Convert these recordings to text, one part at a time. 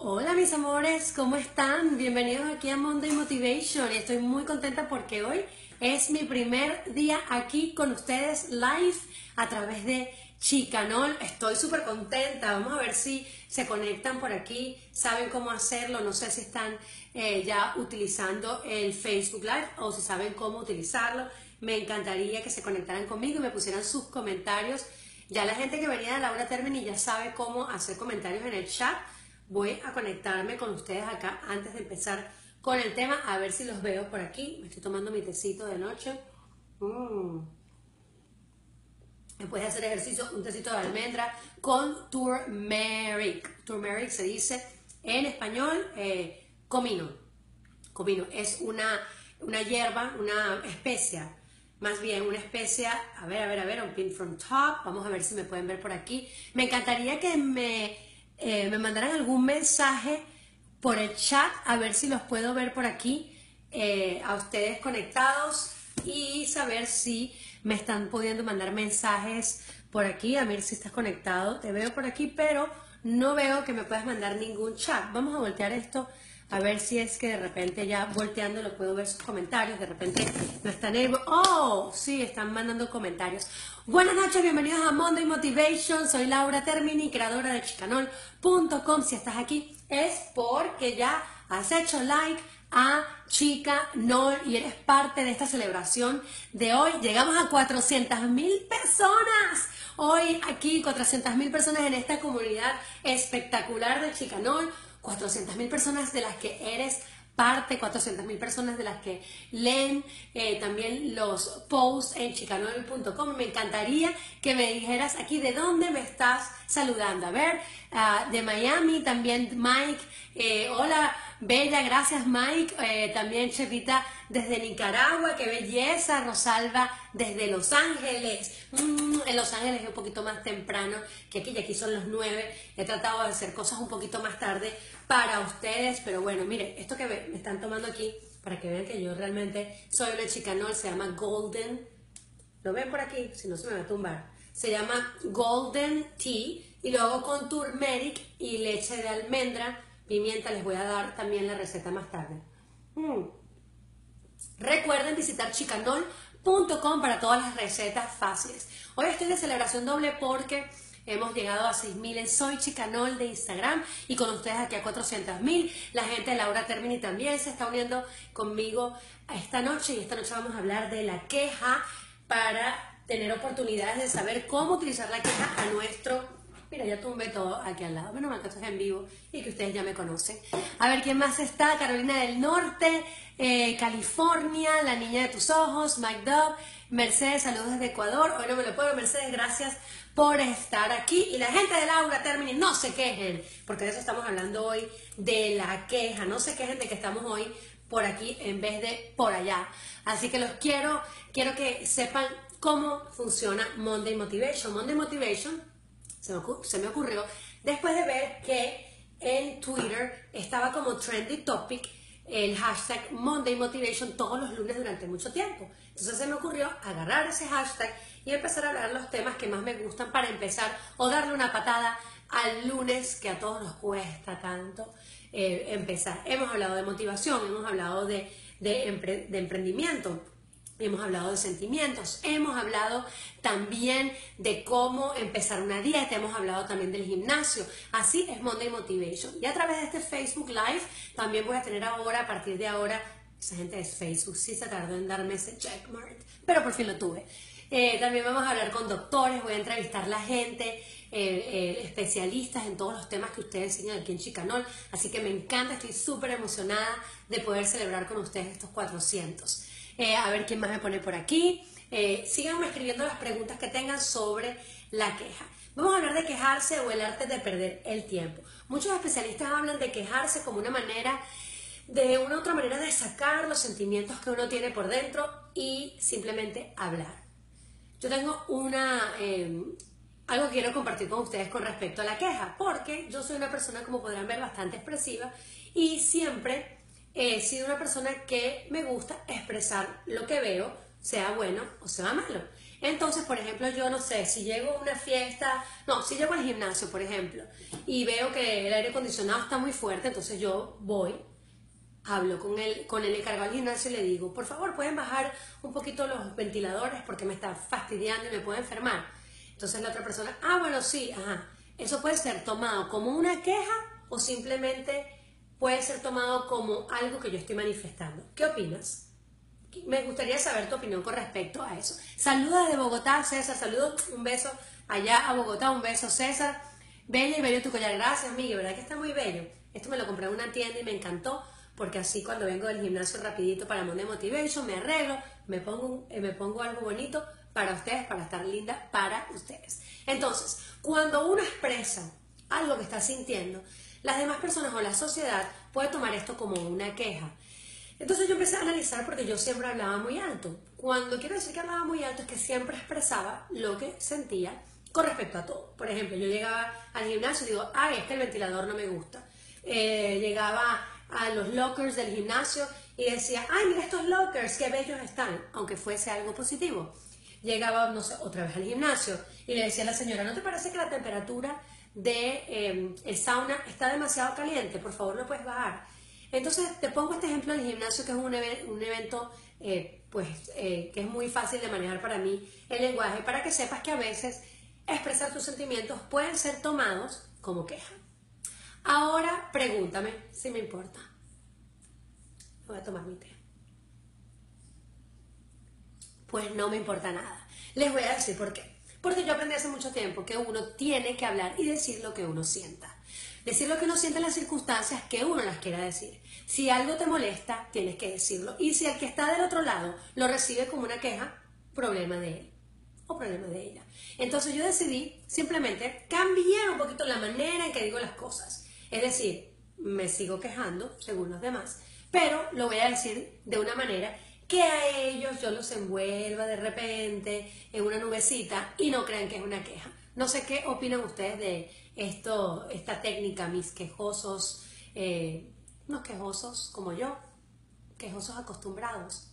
Hola mis amores, ¿cómo están? Bienvenidos aquí a Monday Motivation. Estoy muy contenta porque hoy es mi primer día aquí con ustedes live a través de Chicanol. Estoy súper contenta. Vamos a ver si se conectan por aquí, saben cómo hacerlo. No sé si están eh, ya utilizando el Facebook Live o si saben cómo utilizarlo. Me encantaría que se conectaran conmigo y me pusieran sus comentarios. Ya la gente que venía de Laura Termini ya sabe cómo hacer comentarios en el chat voy a conectarme con ustedes acá antes de empezar con el tema, a ver si los veo por aquí. Me estoy tomando mi tecito de noche. Mm. Después de hacer ejercicio, un tecito de almendra con turmeric. Turmeric se dice en español eh, comino. Comino es una, una hierba, una especia. Más bien, una especia, a ver, a ver, a ver, un pin from top. Vamos a ver si me pueden ver por aquí. Me encantaría que me eh, me mandarán algún mensaje por el chat, a ver si los puedo ver por aquí, eh, a ustedes conectados y saber si me están pudiendo mandar mensajes por aquí, a ver si estás conectado. Te veo por aquí, pero no veo que me puedas mandar ningún chat. Vamos a voltear esto a ver si es que de repente ya volteando lo puedo ver sus comentarios, de repente no están ahí, oh, sí, están mandando comentarios. Buenas noches, bienvenidos a Monday Motivation, soy Laura Termini, creadora de chicanol.com, si estás aquí es porque ya has hecho like a Chicanol y eres parte de esta celebración de hoy. Llegamos a 400 mil personas. Hoy aquí 400 mil personas en esta comunidad espectacular de Chica Nol 400.000 personas de las que eres parte, 400.000 personas de las que leen eh, también los posts en chicanoel.com. Me encantaría que me dijeras aquí de dónde me estás saludando. A ver, ah, de Miami también Mike. Eh, hola, Bella, gracias Mike. Eh, también Chevita desde Nicaragua, qué belleza. Rosalba desde Los Ángeles. Mm, en Los Ángeles es un poquito más temprano que aquí, y aquí son los 9. He tratado de hacer cosas un poquito más tarde para ustedes, pero bueno, mire, esto que me están tomando aquí, para que vean que yo realmente soy una chica no, se llama Golden. ¿Lo ven por aquí? Si no se me va a tumbar. Se llama Golden Tea y lo hago con turmeric y leche de almendra, pimienta. Les voy a dar también la receta más tarde. Mm. Recuerden visitar chicanol.com para todas las recetas fáciles. Hoy estoy de celebración doble porque hemos llegado a 6.000 en Soy Chicanol de Instagram y con ustedes aquí a 400.000. La gente de Laura Termini también se está uniendo conmigo esta noche y esta noche vamos a hablar de la queja para tener oportunidades de saber cómo utilizar la queja a nuestro Mira, ya tumbé todo aquí al lado. Bueno, mal que en vivo y que ustedes ya me conocen. A ver, ¿quién más está? Carolina del Norte, eh, California, La Niña de tus Ojos, Dove, Mercedes, saludos desde Ecuador. Hoy no me lo puedo, Mercedes, gracias por estar aquí. Y la gente de Laura Termini, no se quejen, porque de eso estamos hablando hoy, de la queja. No se quejen de que estamos hoy por aquí en vez de por allá. Así que los quiero, quiero que sepan cómo funciona Monday Motivation. Monday Motivation se me, ocurrió después de ver que en Twitter estaba como trendy topic el hashtag Monday Motivation todos los lunes durante mucho tiempo. Entonces se me ocurrió agarrar ese hashtag y empezar a hablar los temas que más me gustan para empezar o darle una patada al lunes que a todos nos cuesta tanto eh, empezar. Hemos hablado de motivación, hemos hablado de, de emprendimiento Hemos hablado de sentimientos, hemos hablado también de cómo empezar una dieta, hemos hablado también del gimnasio. Así es Monday Motivation. Y a través de este Facebook Live también voy a tener ahora, a partir de ahora, esa gente de Facebook sí se tardó en darme ese checkmark, pero por fin lo tuve. Eh, también vamos a hablar con doctores, voy a entrevistar a la gente, eh, eh, especialistas en todos los temas que ustedes enseñan aquí en Chicanol. Así que me encanta, estoy súper emocionada de poder celebrar con ustedes estos 400. Eh, a ver quién más me pone por aquí. Eh, síganme escribiendo las preguntas que tengan sobre la queja. Vamos a hablar de quejarse o el arte de perder el tiempo. Muchos especialistas hablan de quejarse como una manera, de una otra manera de sacar los sentimientos que uno tiene por dentro y simplemente hablar. Yo tengo una, eh, algo que quiero compartir con ustedes con respecto a la queja, porque yo soy una persona, como podrán ver, bastante expresiva y siempre he sido una persona que me gusta expresar lo que veo, sea bueno o sea malo. Entonces, por ejemplo, yo no sé, si llego a una fiesta, no, si llego al gimnasio, por ejemplo, y veo que el aire acondicionado está muy fuerte, entonces yo voy, hablo con el, con el encargado del gimnasio y le digo, por favor, pueden bajar un poquito los ventiladores porque me está fastidiando y me puedo enfermar. Entonces la otra persona, ah, bueno, sí, ajá. Eso puede ser tomado como una queja o simplemente puede ser tomado como algo que yo estoy manifestando. ¿Qué opinas? Me gustaría saber tu opinión con respecto a eso. Saludos de Bogotá, César. Saludos, un beso allá a Bogotá, un beso, César. Bello y bello tu collar. Gracias, Miguel. ¿Verdad que está muy bello? Esto me lo compré en una tienda y me encantó porque así cuando vengo del gimnasio rapidito para Monday Motivation me arreglo, me pongo, eh, me pongo algo bonito para ustedes, para estar linda para ustedes. Entonces, cuando uno expresa algo que está sintiendo, las demás personas o la sociedad puede tomar esto como una queja. Entonces yo empecé a analizar porque yo siempre hablaba muy alto. Cuando quiero decir que hablaba muy alto es que siempre expresaba lo que sentía con respecto a todo. Por ejemplo, yo llegaba al gimnasio y digo, ay, es que el ventilador no me gusta. Eh, llegaba a los lockers del gimnasio y decía, ay, mira estos lockers, qué bellos están, aunque fuese algo positivo. Llegaba, no sé, otra vez al gimnasio y le decía a la señora, ¿no te parece que la temperatura de eh, el sauna está demasiado caliente? Por favor, ¿lo puedes bajar? Entonces, te pongo este ejemplo del gimnasio, que es un, un evento eh, pues, eh, que es muy fácil de manejar para mí el lenguaje, para que sepas que a veces expresar tus sentimientos pueden ser tomados como queja. Ahora, pregúntame si me importa. Voy a tomar mi té. Pues no me importa nada. Les voy a decir por qué. Porque yo aprendí hace mucho tiempo que uno tiene que hablar y decir lo que uno sienta. Decir lo que uno siente en las circunstancias que uno las quiera decir. Si algo te molesta, tienes que decirlo. Y si el que está del otro lado lo recibe como una queja, problema de él o problema de ella. Entonces yo decidí simplemente cambiar un poquito la manera en que digo las cosas. Es decir, me sigo quejando, según los demás, pero lo voy a decir de una manera que a ellos yo los envuelva de repente en una nubecita y no crean que es una queja. No sé qué opinan ustedes de esto, esta técnica, mis quejosos, eh, unos quejosos como yo, quejosos acostumbrados.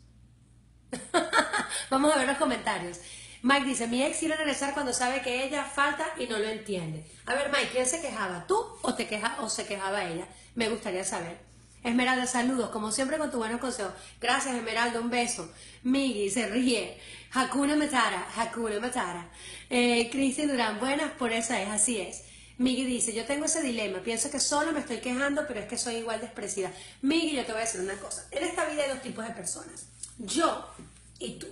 Vamos a ver los comentarios. Mike dice, mi ex quiere regresar cuando sabe que ella falta y no lo entiende. A ver, Mike, ¿quién se quejaba? ¿Tú o, te queja, o se quejaba ella? Me gustaría saber. Esmeralda, saludos, como siempre con tu buenos consejos. Gracias, Esmeralda, un beso. Migi se ríe. Hakuna Matara, Hakuna Matara. Eh, Cristian Durán, buenas, por esa es, así es. Migi dice, yo tengo ese dilema, pienso que solo me estoy quejando, pero es que soy igual de expresiva. Yo te voy a decir una cosa. En esta vida hay dos tipos de personas. Yo y tú.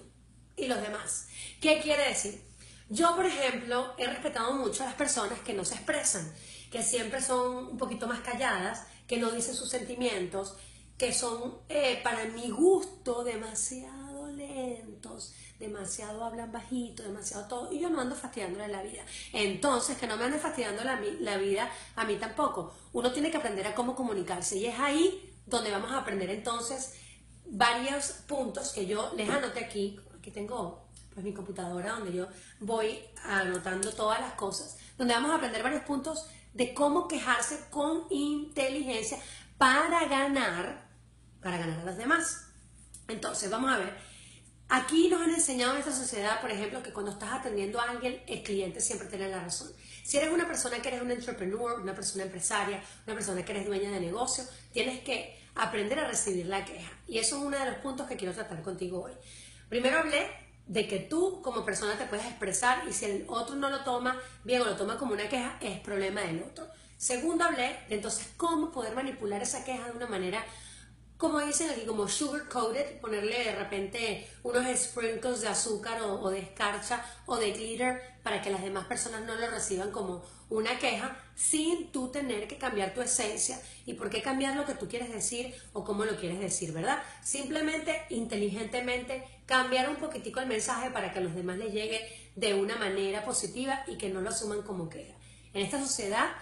Y los demás. ¿Qué quiere decir? Yo, por ejemplo, he respetado mucho a las personas que no se expresan, que siempre son un poquito más calladas que no dicen sus sentimientos, que son eh, para mi gusto demasiado lentos, demasiado hablan bajito, demasiado todo, y yo no ando fastidiándole la vida. Entonces, que no me ande fastidiando la, la vida a mí tampoco. Uno tiene que aprender a cómo comunicarse y es ahí donde vamos a aprender entonces varios puntos que yo les anoté aquí. Aquí tengo pues mi computadora donde yo voy anotando todas las cosas, donde vamos a aprender varios puntos de cómo quejarse con inteligencia para ganar, para ganar a los demás. Entonces, vamos a ver. Aquí nos han enseñado en esta sociedad, por ejemplo, que cuando estás atendiendo a alguien, el cliente siempre tiene la razón. Si eres una persona que eres un entrepreneur, una persona empresaria, una persona que eres dueña de negocio, tienes que aprender a recibir la queja. Y eso es uno de los puntos que quiero tratar contigo hoy. Primero hablé de que tú como persona te puedes expresar y si el otro no lo toma bien o lo toma como una queja, es problema del otro. Segundo, hablé de entonces cómo poder manipular esa queja de una manera, como dicen aquí, como sugar coated, ponerle de repente unos sprinkles de azúcar o, de escarcha o de glitter para que las demás personas no lo reciban como una queja sin tú tener que cambiar tu esencia y por qué cambiar lo que tú quieres decir o cómo lo quieres decir, ¿verdad? Simplemente, inteligentemente, cambiar un poquitico el mensaje para que a los demás les llegue de una manera positiva y que no lo asuman como queja. En esta sociedad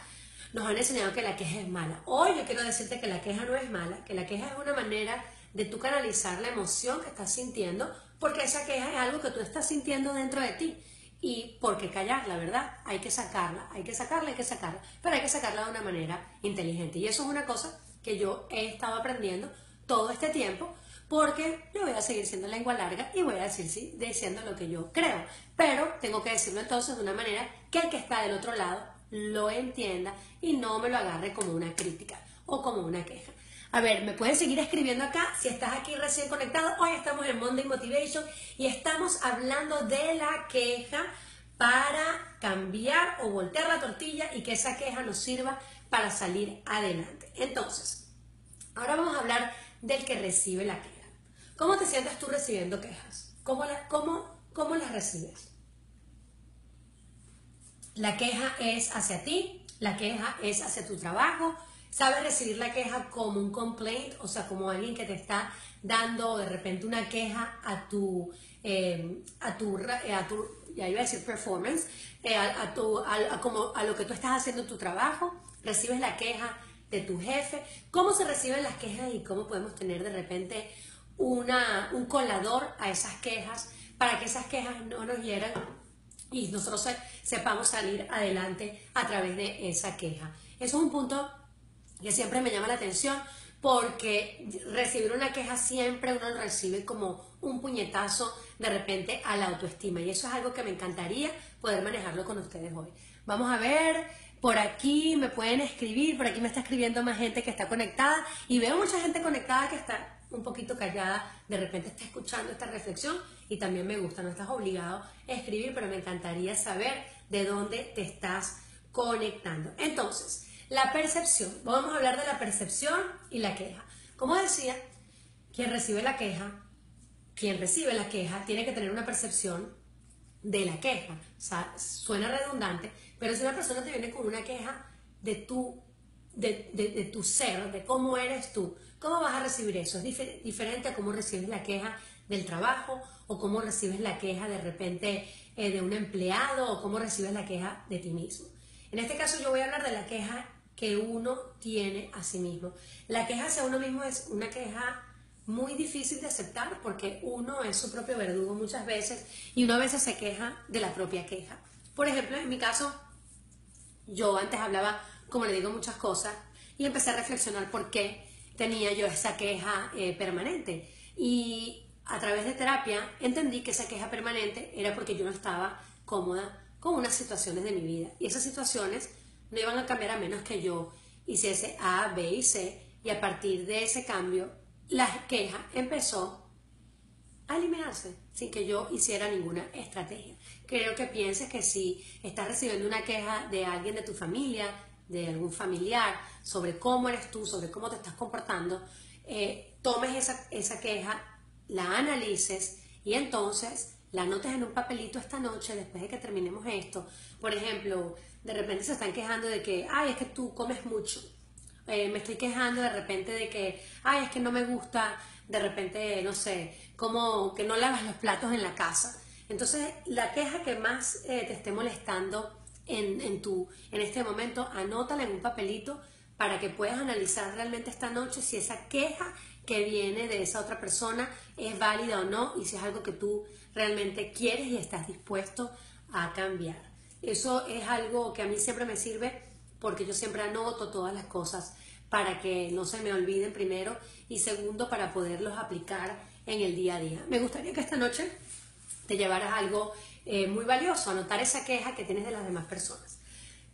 nos han enseñado que la queja es mala. Hoy yo quiero decirte que la queja no es mala, que la queja es una manera de tú canalizar la emoción que estás sintiendo, porque esa queja es algo que tú estás sintiendo dentro de ti y por qué callarla, ¿verdad? Hay que sacarla, hay que sacarla, hay que sacarla, pero hay que sacarla de una manera inteligente. Y eso es una cosa que yo he estado aprendiendo todo este tiempo porque yo voy a seguir siendo lengua larga y voy a decir diciendo lo que yo creo. Pero tengo que decirlo entonces de una manera que el que está del otro lado lo entienda y no me lo agarre como una crítica o como una queja. A ver, me pueden seguir escribiendo acá si estás aquí recién conectado. Hoy estamos en Monday Motivation y estamos hablando de la queja para cambiar o voltear la tortilla y que esa queja nos sirva para salir adelante. Entonces, ahora vamos a hablar del que recibe la queja. ¿Cómo te sientes tú recibiendo quejas? ¿Cómo, cómo, las recibes? La queja es hacia ti, la queja es hacia tu trabajo. ¿Sabes recibir la queja como un complaint? O sea, como alguien que te está dando de repente una queja a tu, eh, a tu, a tu ya iba a decir performance, eh, a, tu, a, lo que tú estás haciendo en tu trabajo, recibes la queja de tu jefe, cómo se reciben las quejas y cómo podemos tener de repente una, un colador a esas quejas para que esas quejas no nos hieran y nosotros sepamos salir adelante a través de esa queja. Eso es un punto que siempre me llama la atención porque recibir una queja siempre uno recibe como un puñetazo de repente a la autoestima y eso es algo que me encantaría poder manejarlo con ustedes hoy. Vamos a ver, por aquí me pueden escribir, por aquí me está escribiendo más gente que está conectada y veo mucha gente conectada que está un poquito callada, de repente está escuchando esta reflexión y también me gusta, no estás obligado a escribir, pero me encantaría saber de dónde te estás conectando. Entonces, la percepción, vamos a hablar de la percepción y la queja. Como decía, quien recibe la queja, quien recibe la queja tiene que tener una percepción de la queja. Suena redundante, pero si una persona te viene con una queja de tu, de, de tu ser, de cómo eres tú, ¿Cómo vas a recibir eso? Es diferente a cómo recibes la queja del trabajo o cómo recibes la queja de repente eh, de un empleado o cómo recibes la queja de ti mismo. En este caso yo voy a hablar de la queja que uno tiene a sí mismo. La queja hacia uno mismo es una queja muy difícil de aceptar porque uno es su propio verdugo muchas veces y uno a veces se queja de la propia queja. Por ejemplo, en mi caso, yo antes hablaba, como le digo, muchas cosas y empecé a reflexionar por qué tenía yo esa queja eh, permanente. Y a través de terapia entendí que esa queja permanente era porque yo no estaba cómoda con unas situaciones de mi vida. Y esas situaciones no iban a cambiar a menos que yo hiciese A, B y C. Y a partir de ese cambio, la queja empezó a eliminarse sin que yo hiciera ninguna estrategia. Creo que pienses que si estás recibiendo una queja de alguien de tu familia, de algún familiar, sobre cómo eres tú, sobre cómo te estás comportando, eh, tomes esa, esa queja, la analices y entonces la anotes en un papelito esta noche después de que terminemos esto. Por ejemplo, de repente se están quejando de que, ay, es que tú comes mucho. Eh, me estoy quejando de repente de que, ay, es que no me gusta, de repente, no sé, como que no lavas los platos en la casa. Entonces, la queja que más eh, te esté molestando en, tu, en este momento, anótala en un papelito para que puedas analizar realmente esta noche si esa queja que viene de esa otra persona es válida o no y si es algo que tú realmente quieres y estás dispuesto a cambiar. Eso es algo que a mí siempre me sirve porque yo siempre anoto todas las cosas para que no se me olviden primero y segundo para poderlos aplicar en el día a día. Me gustaría que esta noche te llevaras algo eh, muy valioso, anotar esa queja que tienes de las demás personas.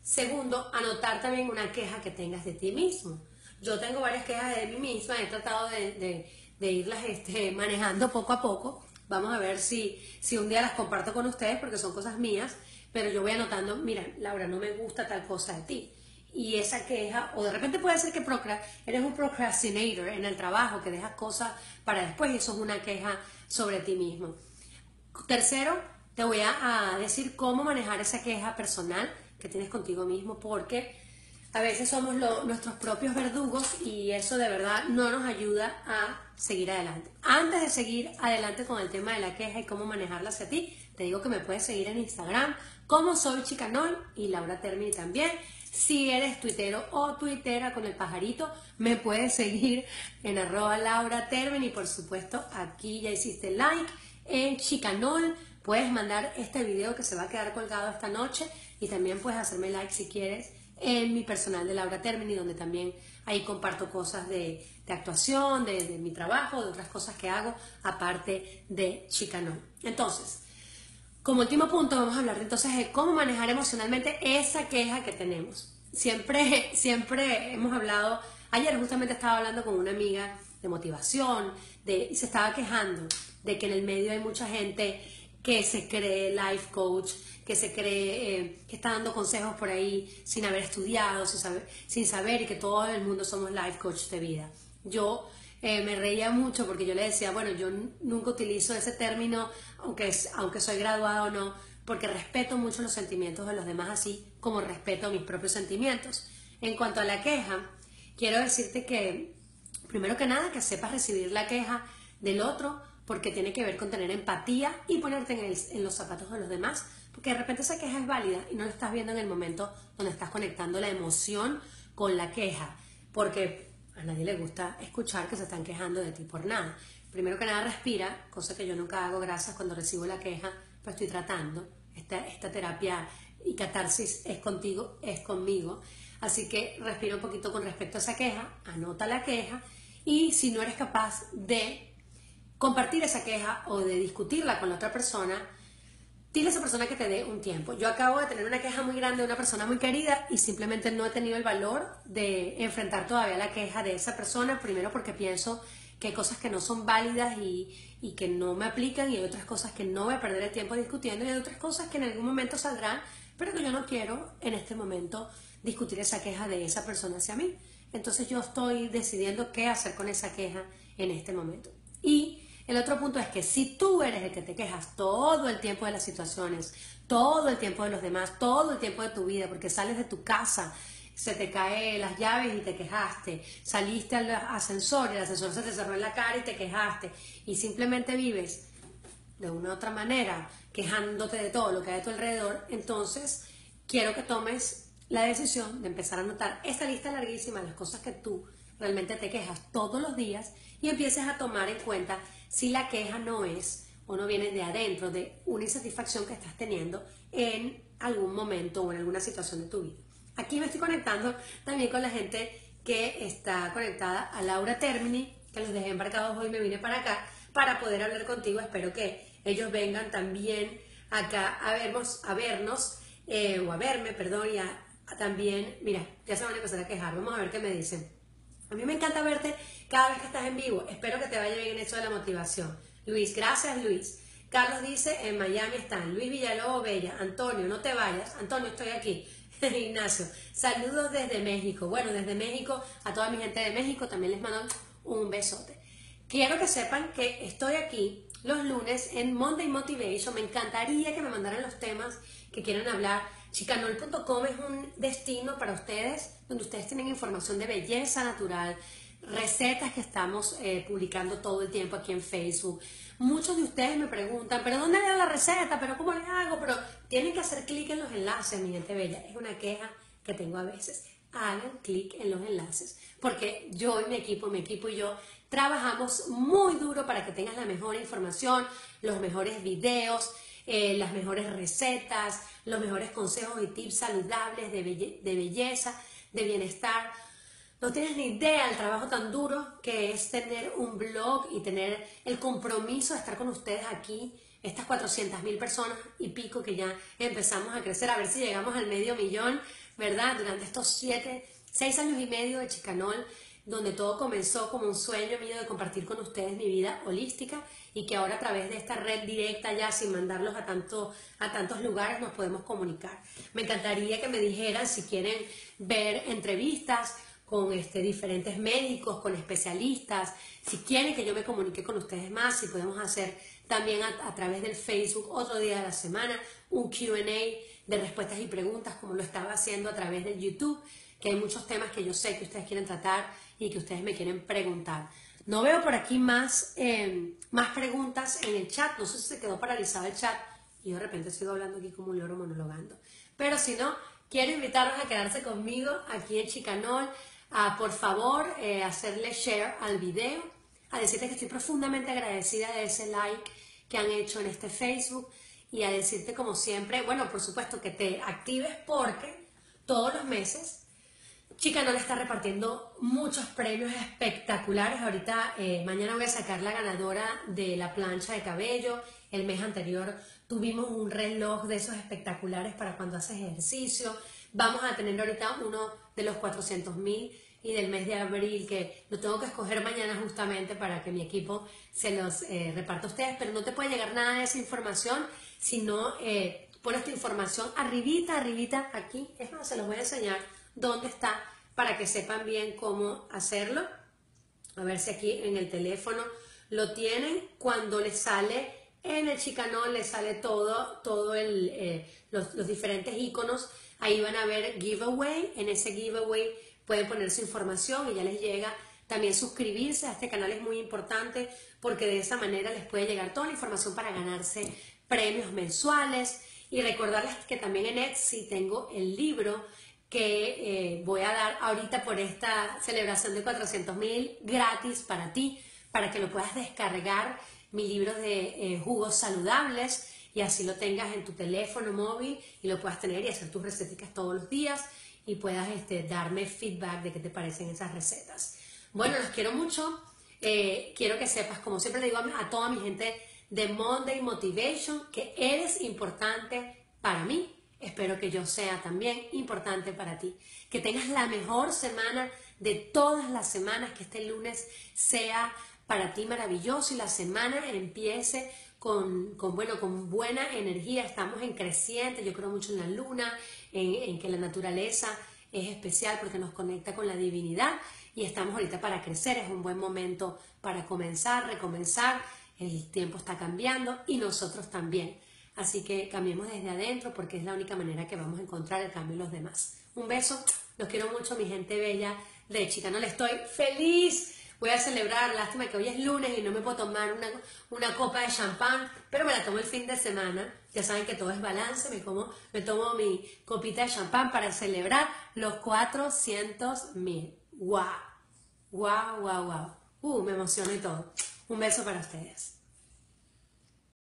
Segundo, anotar también una queja que tengas de ti mismo. Yo tengo varias quejas de mí misma, he tratado de, irlas este, manejando poco a poco. Vamos a ver si, si un día las comparto con ustedes porque son cosas mías, pero yo voy anotando, mira, Laura, no me gusta tal cosa de ti. Y esa queja, o de repente puede ser que eres un procrastinator en el trabajo, que dejas cosas para después y eso es una queja sobre ti mismo. Tercero, te voy a, decir cómo manejar esa queja personal que tienes contigo mismo, porque a veces somos nuestros propios verdugos y eso de verdad no nos ayuda a seguir adelante. Antes de seguir adelante con el tema de la queja y cómo manejarla hacia ti, te digo que me puedes seguir en Instagram como soy Chicanol y Laura Termini también. Si eres tuitero o tuitera con el pajarito, me puedes seguir en arroba Laura Termini y por supuesto aquí ya hiciste like en Chicanol Puedes mandar este video que se va a quedar colgado esta noche y también puedes hacerme like si quieres en mi personal de Laura Termini, donde también ahí comparto cosas de, actuación, de, mi trabajo, de otras cosas que hago, aparte de Chicanón. Entonces, como último punto, vamos a hablar entonces de cómo manejar emocionalmente esa queja que tenemos. Siempre, siempre hemos hablado, ayer justamente estaba hablando con una amiga de motivación, de, y se estaba quejando de que en el medio hay mucha gente que se cree life coach, que se cree eh, que está dando consejos por ahí sin haber estudiado, sin saber, sin saber que todo el mundo somos life coach de vida. Yo eh, me reía mucho porque yo le decía, bueno, yo nunca utilizo ese término, aunque, aunque soy graduado o no, porque respeto mucho los sentimientos de los demás, así como respeto mis propios sentimientos. En cuanto a la queja, quiero decirte que, primero que nada, que sepas recibir la queja del otro, porque tiene que ver con tener empatía y ponerte en, en los zapatos de los demás, porque de repente esa queja es válida y no la estás viendo en el momento donde estás conectando la emoción con la queja, porque a nadie le gusta escuchar que se están quejando de ti por nada. Primero que nada respira, cosa que yo nunca hago gracias cuando recibo la queja, pues estoy tratando. Esta, esta terapia y catarsis es contigo, es conmigo. Así que respira un poquito con respecto a esa queja, anota la queja y si no eres capaz de compartir esa queja o de discutirla con la otra persona, dile a esa persona que te dé un tiempo. Yo acabo de tener una queja muy grande de una persona muy querida y simplemente no he tenido el valor de enfrentar todavía la queja de esa persona, primero porque pienso que hay cosas que no son válidas y, y que no me aplican y hay otras cosas que no voy a perder el tiempo discutiendo y hay otras cosas que en algún momento saldrán, pero que yo no quiero en este momento discutir esa queja de esa persona hacia mí. Entonces yo estoy decidiendo qué hacer con esa queja en este momento. Y el otro punto es que si tú eres el que te quejas todo el tiempo de las situaciones, todo el tiempo de los demás, todo el tiempo de tu vida, porque sales de tu casa, se te caen las llaves y te quejaste, saliste al ascensor y el ascensor se te cerró en la cara y te quejaste, y simplemente vives de una u otra manera quejándote de todo lo que hay a tu alrededor, entonces quiero que tomes la decisión de empezar a anotar esta lista larguísima de las cosas que tú realmente te quejas todos los días y empieces a tomar en cuenta si la queja no es o no viene de adentro, de una insatisfacción que estás teniendo en algún momento o en alguna situación de tu vida. Aquí me estoy conectando también con la gente que está conectada a Laura Termini, que los dejé embarcados hoy, me vine para acá para poder hablar contigo. Espero que ellos vengan también acá a vernos, a vernos eh, o a verme, perdón, y también, mira, ya se van a empezar a quejar, vamos a ver qué me dicen. A mí me encanta verte cada vez que estás en vivo. Espero que te vaya bien eso de la motivación. Luis, gracias Luis. Carlos dice, en Miami están Luis Villalobos Bella. Antonio, no te vayas. Antonio, estoy aquí. Ignacio, saludos desde México. Bueno, desde México, a toda mi gente de México también les mando un besote. Quiero que sepan que estoy aquí los lunes en Monday Motivation. Me encantaría que me mandaran los temas que quieran hablar. Chicanol.com es un destino para ustedes donde ustedes tienen información de belleza natural, recetas que estamos eh, publicando todo el tiempo aquí en Facebook. Muchos de ustedes me preguntan, ¿pero dónde veo la receta? ¿Pero cómo le hago? Pero tienen que hacer clic en los enlaces, mi gente bella. Es una queja que tengo a veces. Hagan clic en los enlaces, porque yo y mi equipo, mi equipo y yo trabajamos muy duro para que tengas la mejor información, los mejores videos, eh, las mejores recetas, los mejores consejos y tips saludables de, belleza, de bienestar no tienes ni idea del trabajo tan duro que es tener un blog y tener el compromiso de estar con ustedes aquí, estas 400 mil personas y pico que ya empezamos a crecer, a ver si llegamos al medio millón, ¿verdad? Durante estos siete, seis años y medio de Chicanol, donde todo comenzó como un sueño mío de compartir con ustedes mi vida holística y que ahora a través de esta red directa ya sin mandarlos a, tanto, a tantos lugares nos podemos comunicar. Me encantaría que me dijeran si quieren ver entrevistas, con este, diferentes médicos, con especialistas. Si quieren que yo me comunique con ustedes más, si podemos hacer también a, través del Facebook otro día de la semana un QA de respuestas y preguntas como lo estaba haciendo a través del YouTube, que hay muchos temas que yo sé que ustedes quieren tratar y que ustedes me quieren preguntar. No veo por aquí más, em, más preguntas en el chat, no sé si se quedó paralizado el chat y de repente sigo hablando aquí como un loro monologando. Pero si no, quiero invitarlos a quedarse conmigo aquí en Chicanol a por favor eh, hacerle share al video, a decirte que estoy profundamente agradecida de ese like que han hecho en este Facebook y a decirte como siempre, bueno, por supuesto que te actives porque todos los meses. Chica le está repartiendo muchos premios espectaculares. Ahorita, eh, mañana voy a sacar la ganadora de la plancha de cabello. El mes anterior tuvimos un reloj de esos espectaculares para cuando haces ejercicio. Vamos a tener ahorita uno de los 400 mil y del mes de abril, que lo tengo que escoger mañana justamente para que mi equipo se los eh, reparta a ustedes, pero no te puede llegar nada de esa información si no eh, pones tu información arribita, arribita, aquí, es más, se los voy a enseñar dónde está para que sepan bien cómo hacerlo. A ver si aquí en el teléfono lo tienen. Cuando les sale en el chicanón, les sale todo, todo el, eh, los, los diferentes iconos. Ahí van a ver giveaway. En ese giveaway pueden poner su información y ya les llega. También suscribirse a este canal es muy importante porque de esa manera les puede llegar toda la información para ganarse premios mensuales. Y recordarles que también en Etsy tengo el libro que eh, voy a dar ahorita por esta celebración de 400 mil gratis para ti, para que lo puedas descargar, mi libro de eh, jugos saludables y así lo tengas en tu teléfono móvil y lo puedas tener y hacer tus recetas todos los días y puedas este, darme feedback de qué te parecen esas recetas. Bueno, los quiero mucho. Eh, quiero que sepas, como siempre le digo a, a toda mi gente de Monday Motivation, que eres importante para mí Espero que yo sea también importante para ti. Que tengas la mejor semana de todas las semanas, que este lunes sea para ti maravilloso y la semana empiece con, bueno, con buena energía. Estamos en creciente, yo creo mucho en la luna, en, en que la naturaleza es especial porque nos conecta con la divinidad y estamos ahorita para crecer. Es un buen momento para comenzar, recomenzar. El tiempo está cambiando y nosotros también. Así que cambiemos desde adentro porque es la única manera que vamos a encontrar el cambio en los demás. Un beso, los quiero mucho, mi gente bella de Chicano. Le estoy feliz. Voy a celebrar, lástima que hoy es lunes y no me puedo tomar una, una copa de champán, pero me la tomo el fin de semana. Ya saben que todo es balance, me, como, me tomo mi copita de champán para celebrar los 400 mil. ¡Wow! ¡Wow, wow, wow! Uh, me emociono y todo. Un beso para ustedes.